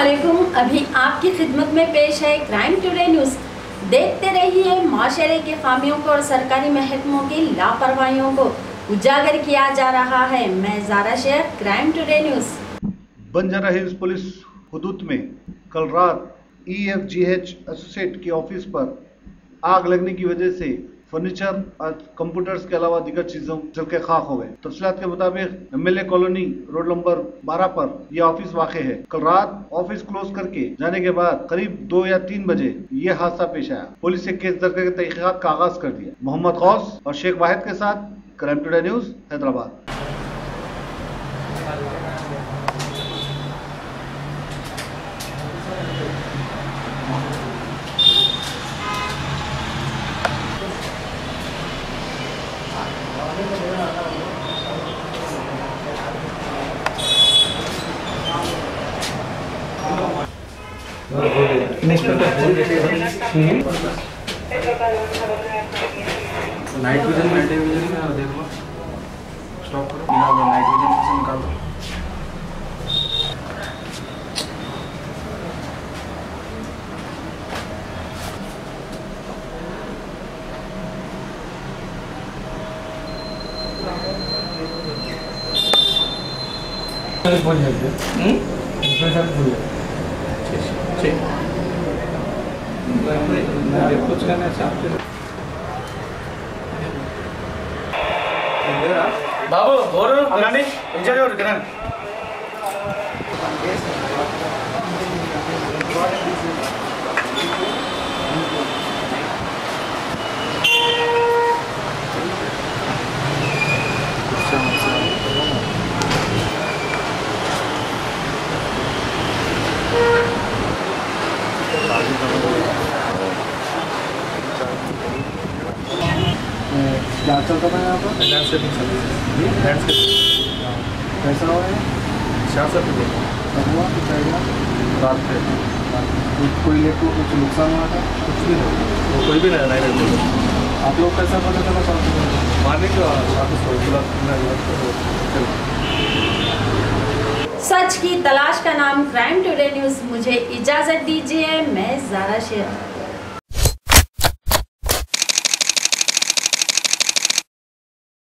आपकी खिदमत में पेश है क्राइम टुडे न्यूज़ देखते रहिए माशरे के खामियों को और सरकारी महकमों की लापरवाहियों को। उजागर किया जा रहा है मैं Zara Shaikh crime today news Banjara hills police हदूद में कल रात E F G H associate के ऑफ़िस पर आग लगने की वजह से फर्नीचर और कंप्यूटर्स के अलावा दिग्गर चीज़ों जल के खाक हो गए। तफसीत के मुताबिक M L A colony, road number 12 पर यह ऑफ़िस वाक़ है। कल रात ऑफ़िस क्लोज करके जाने के बाद करीब दो या तीन बजे यह हादसा पेश आया। पुलिस ने केस दर्ज करके तहकीकत का आगाज़ कर दिया। मोहम्मद गौस और शेख वाहिद के साथ crime today news, Hyderabad. Night nitrogen देखो स्टॉप करो निकाल दो नाइट विजन से निकाल दो చెప్పొచ్చు కానీ బాబు గోరు రండి ఇంజనీర్ రండి. क्या चलता था यहाँ पर लैंडस्केपिंग सर्विस लैंडस्केपिंग कैसा हुआ है। छियासठ रुपये कब हुआ कुछ रात पे कोई- लेट को कुछ नुकसान हुआ था कुछ भी नहीं कोई भी नहीं नहीं आप लोग कैसा पता चला सर मॉर्निंग ऑफ़िस चलो सच की तलाश का नाम क्राइम टुडे न्यूज़ मुझे इजाज़त दीजिए मैं जारा शेख